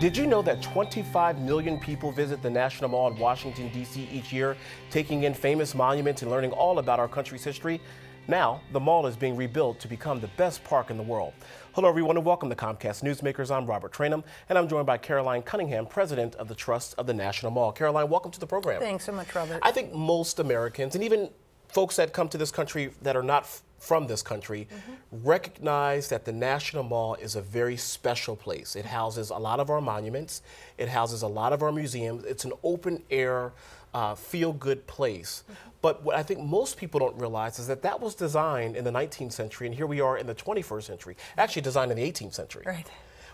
Did you know that 25 million people visit the National Mall in Washington, D.C. each year, taking in famous monuments and learning all about our country's history? Now, the mall is being rebuilt to become the best park in the world. Hello, everyone, and welcome to Comcast Newsmakers. I'm Robert Traynham, and I'm joined by Caroline Cunningham, president of the Trust of the National Mall. Caroline, welcome to the program. Thanks so much, Robert. I think most Americans, and even folks that come to this country that are not from this country mm -hmm. recognize that the National Mall is a very special place. It houses a lot of our monuments, it houses a lot of our museums. It's an open air, uh, feel good place. Mm -hmm. But what I think most people don't realize is that that was designed in the 19th century, and here we are in the 21st century, actually designed in the 18th century. Right.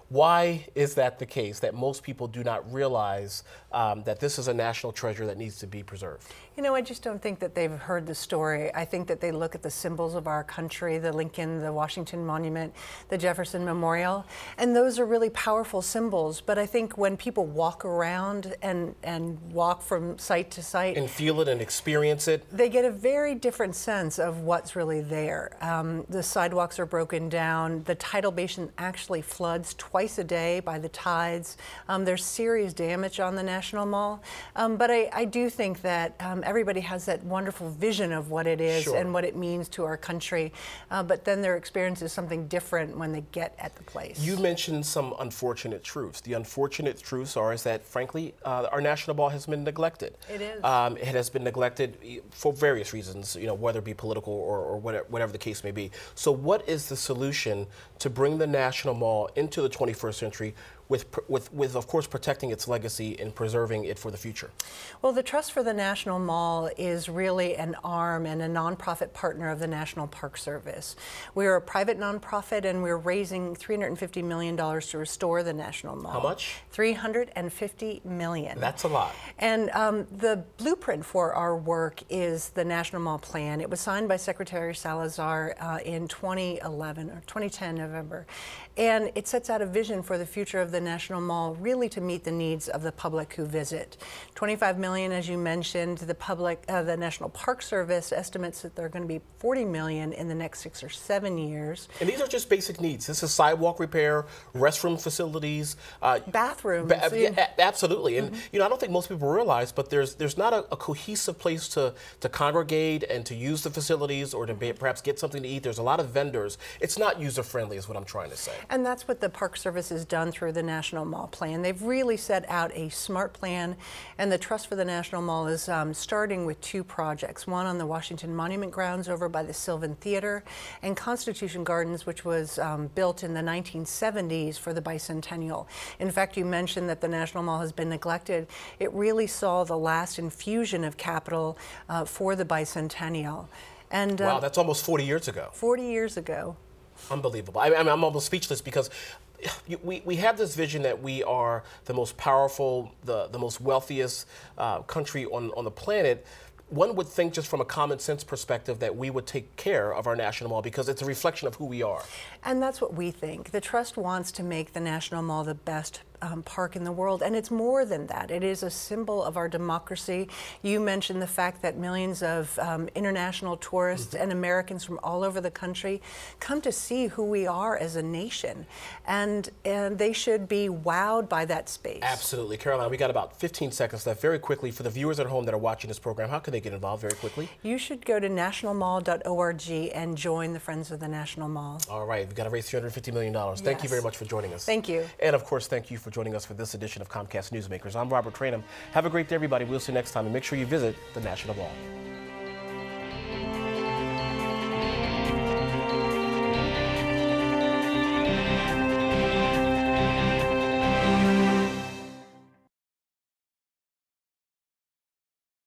Why is that the case, that most people do not realize um, that this is a national treasure that needs to be preserved? You know, I just don't think that they've heard the story. I think that they look at the symbols of our country, the Lincoln, the Washington Monument, the Jefferson Memorial, and those are really powerful symbols. But I think when people walk around and, and walk from site to site and feel it and experience it, they get a very different sense of what's really there. Um, the sidewalks are broken down, the tidal basin actually floods twice twice a day by the tides. Um, there's serious damage on the National Mall. Um, but I, I, do think that um, everybody has that wonderful vision of what it is sure. and what it means to our country. Uh, but then their experience is something different when they get at the place. You mentioned some unfortunate truths. The unfortunate truths are is that, frankly, uh, our National Mall has been neglected. It is. Um, it has been neglected for various reasons, you know, whether it be political or, or whatever, whatever the case may be. So what is the solution to bring the National Mall into the 21st century with, with, with, of course, protecting its legacy and preserving it for the future? Well, the Trust for the National Mall is really an arm and a nonprofit partner of the National Park Service. We're a private nonprofit and we're raising $350 million to restore the National Mall. How much? 350 million. That's a lot. And um, the blueprint for our work is the National Mall Plan. It was signed by Secretary Salazar uh, in 2011 or 2010 November. And it sets out a vision for the future of the National Mall really to meet the needs of the public who visit. 25 million, as you mentioned, the public, uh, the National Park Service estimates that there are going to be 40 million in the next six or seven years. And these are just basic needs. This is sidewalk repair, restroom facilities, uh, bathrooms. Ba yeah, absolutely. And mm -hmm. you know, I don't think most people realize, but there's there's not a, a cohesive place to to congregate and to use the facilities or to be, perhaps get something to eat. There's a lot of vendors. It's not user friendly, is what I'm trying to say. And that's what the Park Service has done through the National Mall Plan. They've really set out a smart plan, and the Trust for the National Mall is um, starting with two projects. One on the Washington Monument grounds over by the Sylvan Theater, and Constitution Gardens, which was um, built in the 1970s for the bicentennial. In fact, you mentioned that the National Mall has been neglected. It really saw the last infusion of capital uh, for the bicentennial. And, uh, wow, that's almost 40 years ago. 40 years ago. Unbelievable. I, am almost speechless because we, we have this vision that we are the most powerful, the, the most wealthiest uh, country on, on the planet one would think just from a common sense perspective that we would take care of our National Mall because it's a reflection of who we are. And that's what we think. The Trust wants to make the National Mall the best um, park in the world. And it's more than that. It is a symbol of our democracy. You mentioned the fact that millions of um, international tourists mm -hmm. and Americans from all over the country come to see who we are as a nation. And, and they should be wowed by that space. Absolutely. Caroline, we got about 15 seconds left. Very quickly, for the viewers at home that are watching this program, how can they get involved very quickly? You should go to nationalmall.org and join the Friends of the National Mall. All right. We've got to raise $350 million. Yes. Thank you very much for joining us. Thank you. And of course, thank you for joining us for this edition of Comcast Newsmakers. I'm Robert Traynham. Have a great day, everybody. We'll see you next time, and make sure you visit the National Mall.